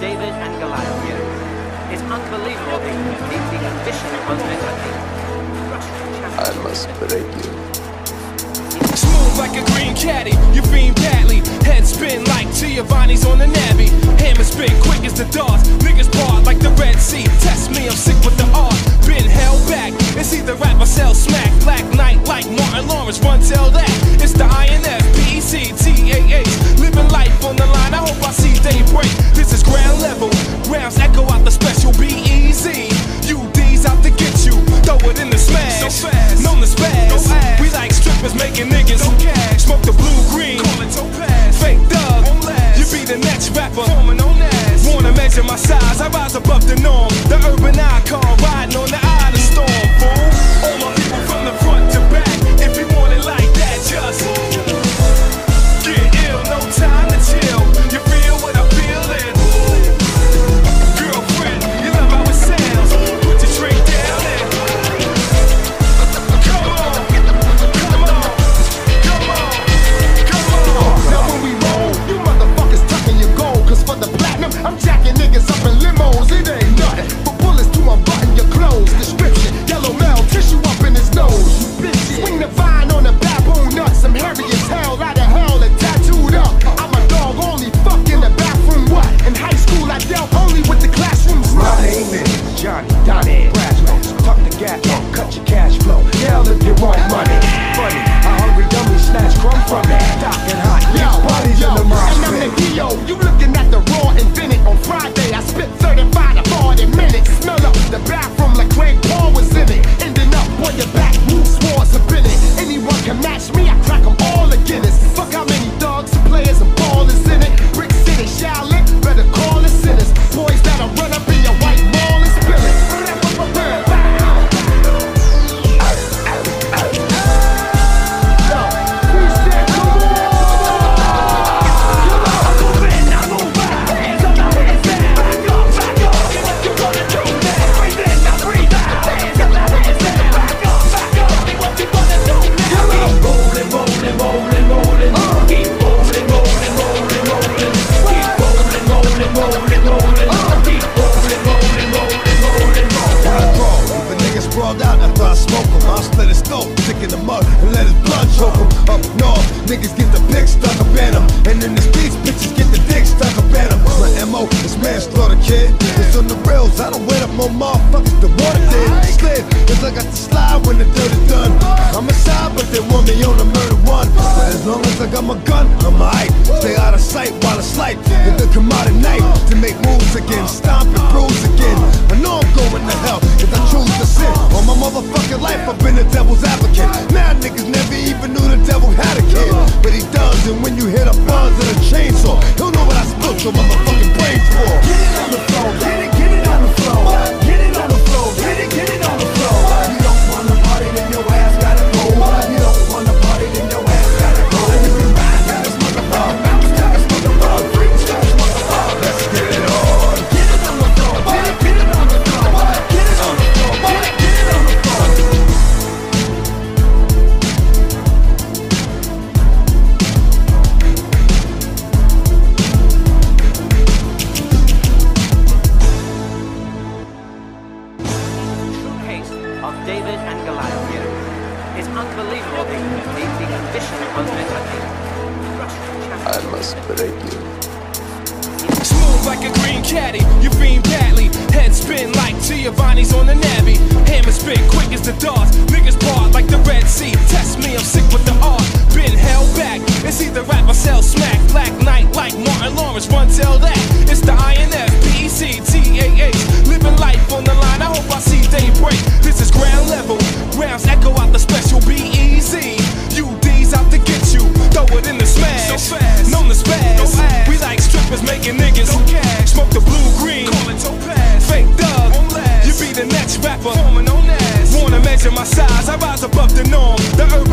David and Goliath here. It's unbelievable the, the, ambition one's mentality. I must break you. Smooth like a green caddy, you fiend Patley. Head spin like Giovanni's on the navy. Hammer spin quick as the darts. Niggas part like the Red Sea. Test me, I'm sick with the art. Been held back. It's either rap or sell smack. Black Knight like Martin Lawrence. Run tell that. It's the INF, BEC, TAH. Living life on the line. life with the at knife to make moves again, stomp and bruise again. I know I'm going to hell if I choose to sin. All my motherfucking life I've been a devil's advocate. Mad niggas never even knew the devil had a kid, but he does. And when you hit a buzz of a chainsaw, he'll know what I spilt your motherfucker. move like a green caddy. You fiend badly. Head spin like Giovanni's on the navy. Hammer spin quick as the darts. Niggas part like the Red Sea. Test me, I'm sick with the art. Been held back. It's either rap or sell smack. Black Knight like Martin Lawrence. Run tell that. It's the INF, PEC, TAH. Living life on the line. I hope I see daybreak. This is ground level. Rounds echo out the special. Be easy. UD's out to get you. Throw it in the smash. So fast. Known the spaz. We like my size, I rise above the norm. The urban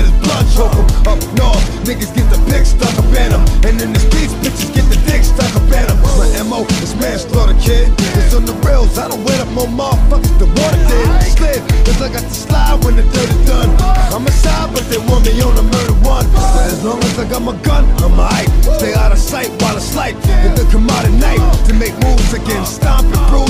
let his blood choke him. Up north, niggas get the stuck up in him. And in the streets, bitches get the dick stuck up in him. My MO is manslaughter, kid. It's on the rails, I don't wait up more motherfuckers than water did. Slid, cause I got to slide when the dirt is done. I'm a side, but they want me on a murder one. But as long as I got my gun, I'm aight. Stay out of sight while it's light. Hit the night to make moves again. Stomp and bruise